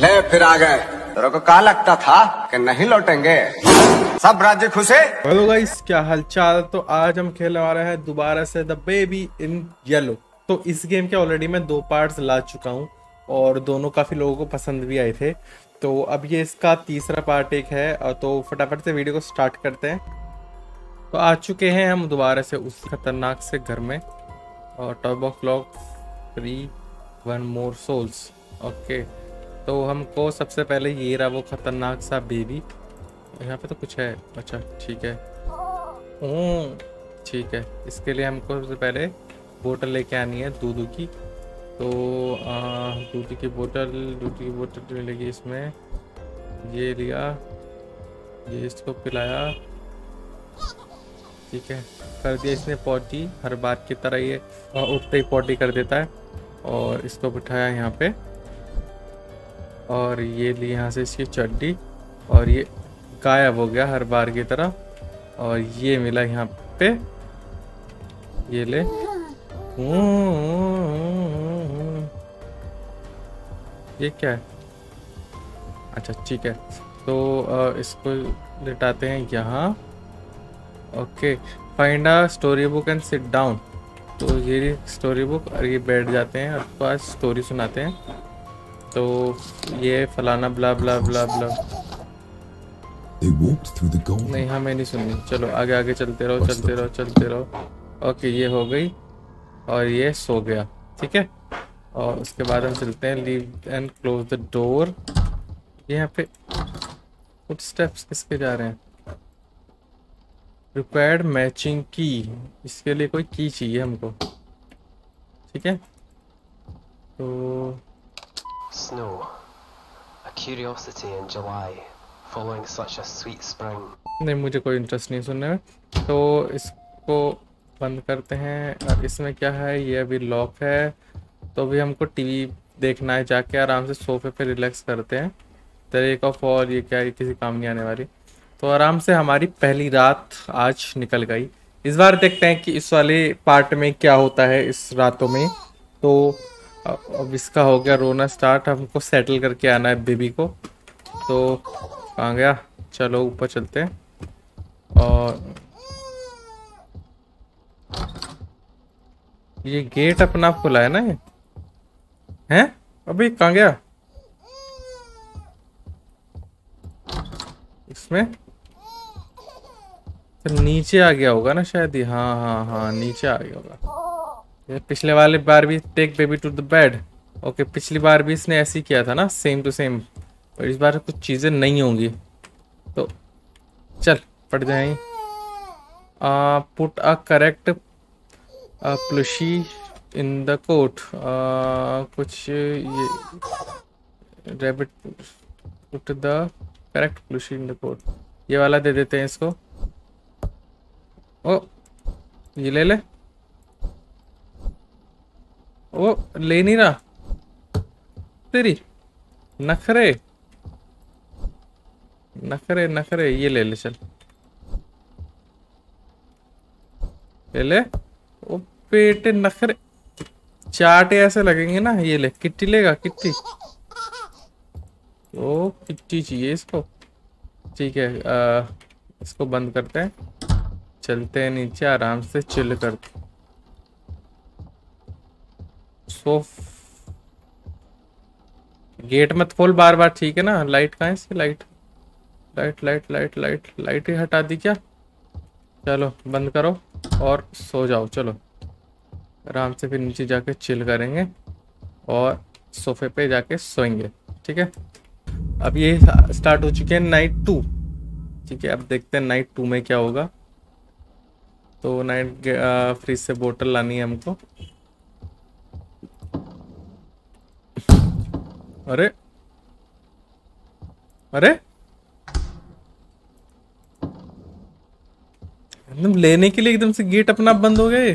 ले, फिर आ गए। तेरे को कहा लगता था कि नहीं लौटेंगे? सब राज्य खुशे हेलो गाइस, क्या हालचाल? तो आज हम खेलने वाले हैं दोबारा से द बेबी इन येलो। तो इस गेम के ऑलरेडी मैं दो पार्ट्स ला चुका हूँ और दोनों काफ़ी लोगों को पसंद भी आए थे। तो अब ये इसका तीसरा पार्ट एक है तो फटाफट से वीडियो को स्टार्ट करते हैं। तो आ चुके हैं हम दोबारा से उस खतरनाक से घर में। और top of clock free one more souls okay तो हमको सबसे पहले ये रहा वो खतरनाक सा बेबी यहाँ पे तो कुछ है। अच्छा ठीक है। ओ ठीक है। इसके लिए हमको सबसे पहले बोतल लेके आनी है दूध की। तो दूध की बोतल, दूध की बोतल मिलेगी इसमें। ये लिया। ये इसको पिलाया। ठीक है। कर दिया इसने पॉटी। हर बार की तरह ये उठते ही पॉटी कर देता है। और इसको बिठाया यहाँ पे। और ये ली यहाँ से इसकी चड्डी और ये गायब हो गया हर बार की तरह। और ये मिला यहाँ पे। ये ले। ये क्या है? अच्छा ठीक है। तो इसको लिटाते हैं यहाँ। Okay, find a story book and sit down. तो ये स्टोरी बुक और ये बैठ जाते हैं और पास स्टोरी सुनाते हैं। तो ये फलाना blah blah blah blah They walked through the golden. नहीं हाँ मैं नहीं सुननी चलो आगे आगे चलते रहो चलते रहो चलते रहो। ओके ये हो गई और ये सो गया ठीक है? और उसके बाद हम चलते हैं leave and close the door यहाँ पे फुट स्टेप्स किसके जा रहे हैं? रिक्वायर्ड मैचिंग की इसके लिए कोई की चाहिए हमको ठीक है? तो Snow, a curiosity in July, following such a sweet spring. नहीं मुझे कोई इंटरेस्ट नहीं सुनने में। तो इसको बंद करते हैं। और इसमें क्या है? ये अभी लॉक है। तो अभी हमको टीवी देखना है जाके आराम से सोफे पे रिलैक्स करते हैं। तरीक ऑफ़ और ये क्या है किसी काम नहीं आने वाली। तो आराम से हमारी पहली रात आज निकल गई। इस बार देखते हैं कि इस वाले पार्ट में क्या होता है इस रातों में। तो अब इसका हो गया रोना स्टार्ट, हमको सेटल करके आना है बेबी को। तो कहाँ गया? चलो, ऊपर चलते हैं। और ये गेट अपना आप खुला है ना ये? हैं? अभी कहाँ गया? इसमें? तो नीचे आ गया होगा ना शायद ही? हाँ हाँ हाँ नीचे आ गया होगा। पिछले वाले बार भी take baby to the bed okay पिछली बार भी इसने ऐसे ही किया था ना सेम टू सेम पर इस बार कुछ चीज़ें नहीं होंगी। तो चल, पढ़ जाए। Put a correct plushie in the cot कुछ ये rabbit put the correct plushie in the cot ये वाला दे देते हैं इसको। ओ, ये ले ले। वो ले नहीं रहा। तेरी नखरे। नखरे नखरे ये ले ले चल। ले ले। ओ पेटे नखरे। चाटे ऐसे लगेंगे ना ये ले। किट्टी लेगा किट्टी। ओ किट्टी चाहिए इसको। ठीक है आ, इसको बंद करते हैं। चलते हैं नीचे आराम से चिल करते सोफ गेट मत खोल बार बार, ठीक है ना? लाइट कहाँ इसकी? Light light light light light light ही हटा दी क्या? चलो, बंद करो और सो जाओ, चलो। आराम से फिर नीचे जाके चिल करेंगे और सोफे पे जाके सोएँगे, ठीक है? अब ये स्टार्ट हो चुके हैं नाइट टू ठीक है? अब देखते हैं नाइट टू में क्या होगा। तो नाइट फ्रिज से बोतल लानी है हमको। अरे। अरे। एकदम लेने के लिए एकदम से गेट अपना बंद हो गए।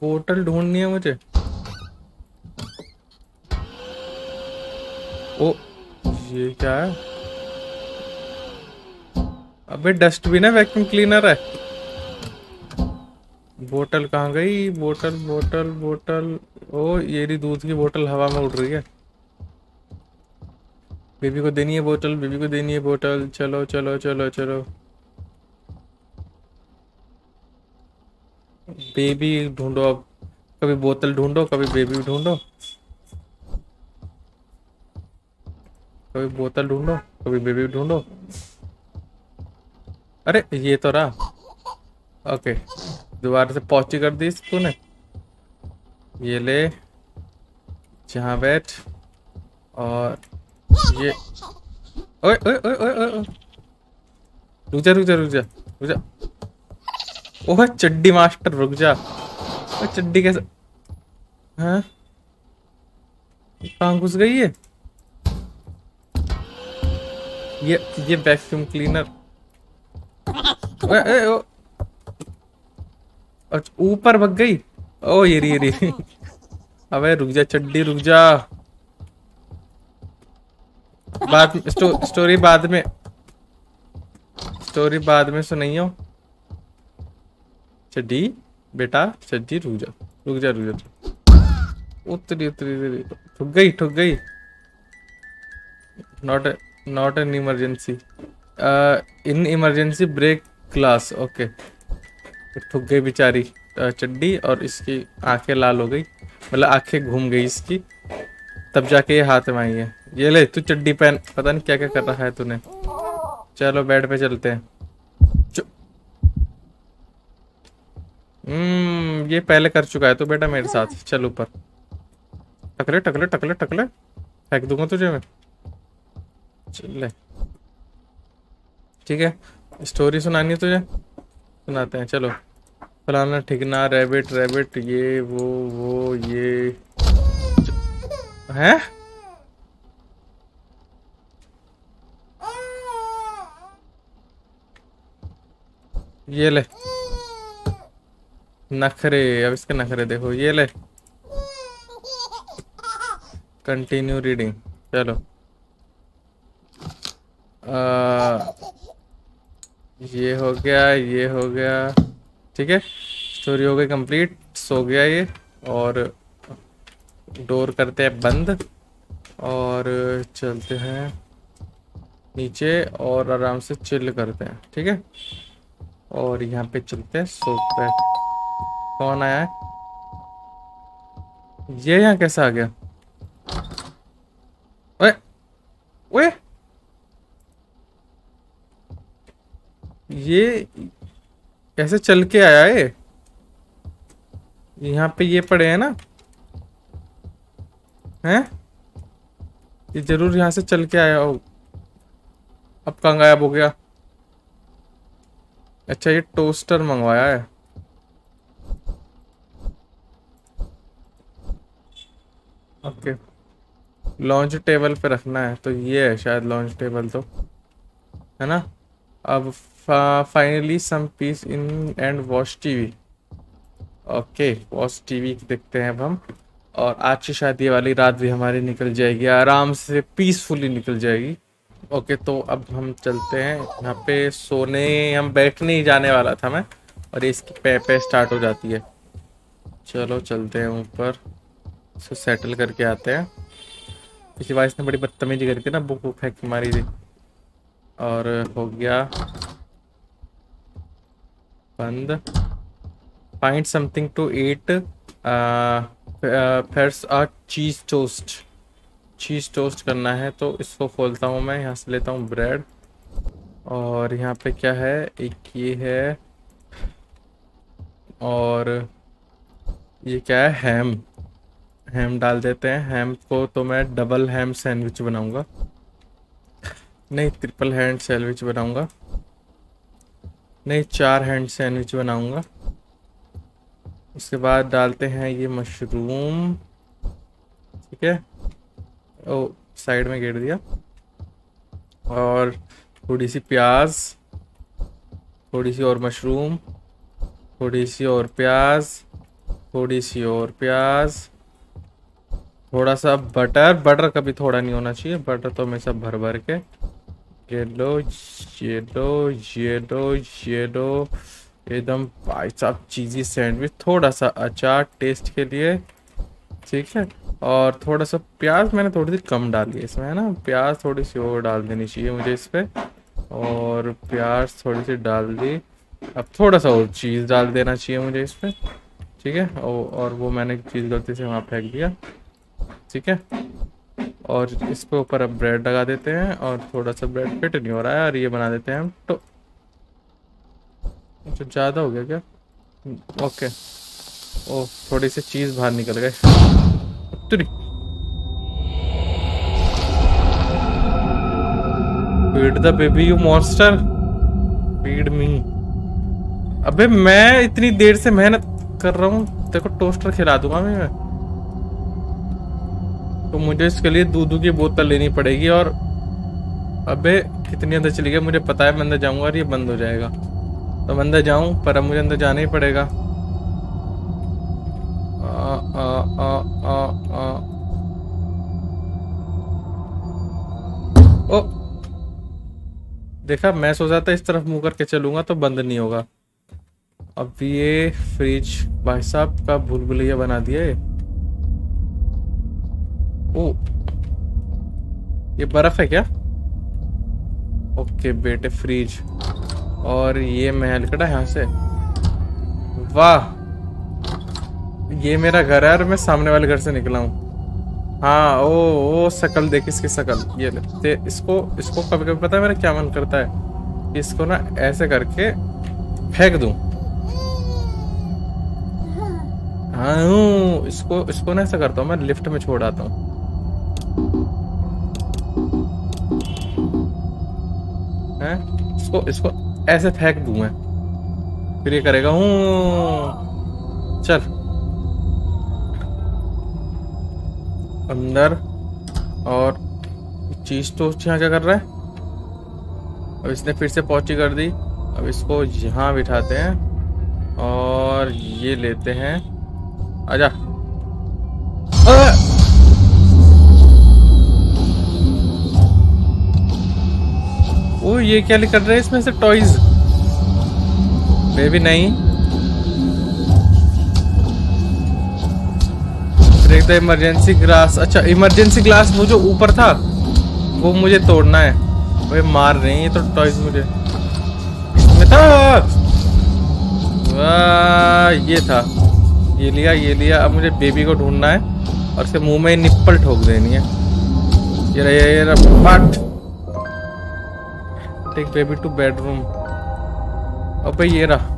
पोर्टल ढूंढनी है मुझे। ओ, ये क्या है? अबे डस्टबिन है वैक्यूम क्लीनर है। बोतल कहाँ गई? बोतल बोतल बोतल। ओ, ये दूध की बोतल, हवा में उड़ रही है। बेबी को देनी है बोतल, बेबी को देनी है बोतल। चलो चलो चलो चलो। बेबी ढूंढो अब। कभी बोतल ढूंढो, कभी बेबी ढूंढो। कभी बोतल ढूंढो, कभी बेबी ढूंढो। अरे, ये तो रहा। ओके। दोबारा से पहुँची कर दी इसको ने ये ले। जहाँ बैठ। और ये ओए ओए ओए ओए ओए। रुक जा रुक जा रुक जा रुक जा ओह चड्डी मास्टर रुक जा चड्डी कैसे हाँ कहाँ घुस गई है ये ये वैक्यूम क्लीनर ओए ओए ओ अच्छा ऊपर भग गई ओ ये रही ये रही अबे रुक जा चड्डी रुक जा बाद स्टो, स्टोरी बाद में स्टोरी बाद में सुनाइयो। चड्डी बेटा चड्डी रुक जा रुक जा रुक जा। उतरी उतरी उतरी ठुक गई ठुक गई। Not not an emergency in emergency break glass okay ठुक गई बेचारी चड्डी और इसकी आँखें लाल हो गई। मतलब आँखें घूम गई इसकी। तब जाके ये हाथ में आई है ये ले, तू चड्डी पहन, पता नहीं क्या क्या कर रहा है तूने। चलो, बेड पे चलते हैं। हम्म ये पहले कर चुका है तो बेटा मेरे साथ। चल ऊपर। टकले टकले टकले टकले। फेंक दूँगा तुझे मैं। चल ले। ठीक है स्टोरी सुनानी है तुझे? सुनाते हैं, चलो। फलाना ठिकना रैबिट रैबिट ये, वो वो, ये। हैं? ये ले। नखरे अब इसके नखरे देखो ये ले। कंटिन्यू रीडिंग चलो। आ, ये हो गया ये हो गया। ठीक है स्टोरी हो गई कंप्लीट सो गया ये। और डोर करते हैं बंद। और चलते हैं नीचे और आराम से चिल करते हैं ठीक है? और यहाँ पे चलते हैं सोते कौन आया है? ये यहाँ कैसा आ गया? ओए ओए! ये कैसे चल के आया है यहाँ पे ये पड़े हैं ना? हैं? ये ज़रूर यहाँ से चल के आया हो। अब कहाँ गायब हो गया? अच्छा ये टोस्टर मंगवाया है। ओके लॉन्च टेबल पे रखना है तो ये है शायद लॉन्च टेबल तो। है ना? अब finally some peace in and watch TV okay watch TV देखते हैं अब हम। और आज की शायद ये वाली रात भी हमारी निकल जाएगी, आराम से पीसफुली निकल जाएगी। ओके तो अब हम चलते हैं। यहाँ पे सोने हम बैठने ही जाने वाला था मैं, और इसकी पे पे स्टार्ट हो जाती है। चलो, चलते हैं ऊपर। इसको सेटल करके आते हैं। पिछली बार इसने बड़ी बदतमीजी करी थी ना, बुक बुक फेंक मारी थी। और हो गया। बंद। Find something to eat fares a cheese toast cheese toast करना है तो इसको खोलता हूँ मैं। यहाँ से लेता हूँ ब्रेड और यहाँ पे क्या है? एक ये है। और ये क्या है? हैम हैम डाल देते हैं। हैम को तो मैं डबल हैम सैंडविच बनाऊँगा। नहीं ट्रिपल हैंड सैंडविच बनाऊँगा। नहीं, चार हैंड सैंडविच बनाऊँगा। उसके बाद डालते हैं ये मशरूम ठीक है? ओ, साइड में गिर दिया। और थोड़ी सी प्याज थोड़ी सी और मशरूम थोड़ी सी और प्याज थोड़ी सी और प्याज थोड़ा सा बटर। बटर कभी थोड़ा नहीं होना चाहिए, बटर तो हमेशा भर भर के। ये लो ये लो ये लो ये लो। एकदम भाई साहब चीज़ी सैंडविच थोड़ा सा अचार टेस्ट के लिए। ठीक है? और थोड़ा सा प्याज मैंने थोड़ी सी कम डाली है इसमें है ना? प्याज थोड़ी सी और डाल देनी चाहिए मुझे इस पर और प्याज थोड़ी सी डाल दी। अब थोड़ा सा और चीज़ डाल देना चाहिए मुझे इस पर ठीक है? और, वो मैंने चीज़ गलती से वहाँ फेंक दिया। ठीक है? और इसके ऊपर अब ब्रेड लगा देते हैं और थोड़ा सा ब्रेड फिट नहीं हो रहा है और ये बना देते हैं हम तो। अच्छा ज़्यादा हो गया क्या? ओके। ओ, थोड़ी सी चीज़ बाहर निकल गए the baby you monster feed me अबे, मैं इतनी देर से मेहनत कर रहा हूँ, देखो टोस्टर खिला दूँगा मैं। तो मुझे इसके लिए दूध की बोतल लेनी पड़ेगी और अबे, कितनी अंदर चली गई, मुझे पता है मैं अंदर जाऊँगा और ये बंद हो जाएगा। तो मैं अंदर जाऊँ, पर अब मुझे अंदर जाना ही पड़ेगा। ओ। देखा, मैं सोचा था इस तरफ़ मुँह करके चलूँगा तो बंद नहीं होगा। अब ये फ्रिज भाई साहब का भूल भुलैया बना दिया है ओ। ये बर्फ़ है क्या? ओके बेटे फ्रिज और ये महल कड़ा यहाँ से? वाह। ये मेरा घर है और मैं सामने वाले घर से निकला हूँ। हाँ ओ ओ, शकल देख इसकी शकल। ये ले इसको इसको कभी कभी पता है मेरा क्या मन करता है? इसको ना ऐसे करके फेंक दूँ। हाँ इसको इसको ना ऐसा करता हूँ, मैं लिफ्ट में छोड़ आता हूँ। हैं? इसको इसको ऐसे फेंक दूँ मैं। फिर ये करेगा, हूँ। चल। अंदर और चीज़ तो यहाँ क्या कर रहा है? अब इसने फिर से पहुँची कर दी। अब इसको यहाँ बिठाते हैं और ये लेते हैं। आजा! ओ ये क्या कर रहे हैं इसमें से? टॉयज बेबी नहीं। ब्रेक द इमरजेंसी ग्लास अच्छा इमरजेंसी ग्लास वो जो ऊपर था, वो मुझे तोड़ना है। वो मार रहे हैं ये तो टॉयज मुझे। इसमें था। ये था। ये लिया ये लिया। अब मुझे बेबी को ढूंढना है और उसके मुँह में निप्पल ठोक देनी है। ये रहा ये रहा फट टेक बेबी टू बेडरूम अबे ये रहा।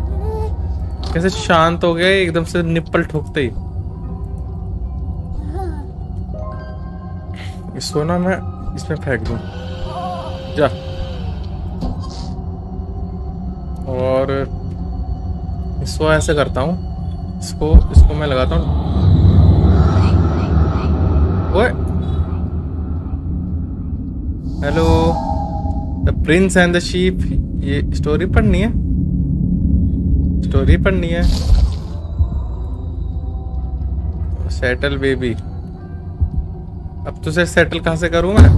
कैसे शांत हो गया एकदम से निप्पल ठोकते ही। इसको ना मैं इसमें फेंक दूँ। जा। और इसको ऐसे करता हूँ, इसको इसको मैं लगाता हूँ। ओए। Hello the prince and the sheep ये स्टोरी पढ़नी है? स्टोरी पढ़नी है। सेटल बेबी अब तुझे सेटल कहाँ से करूँ मैं?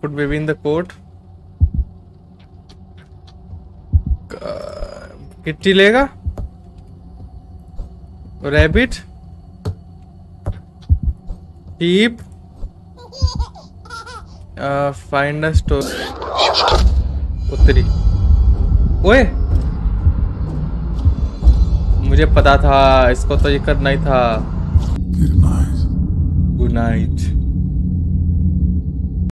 Put baby in the cot kitty लेगा? रैबिट कीप फाइंड स्टोर उत्तरी ओए! मुझे पता था, इसको तो ये करना ही था। night.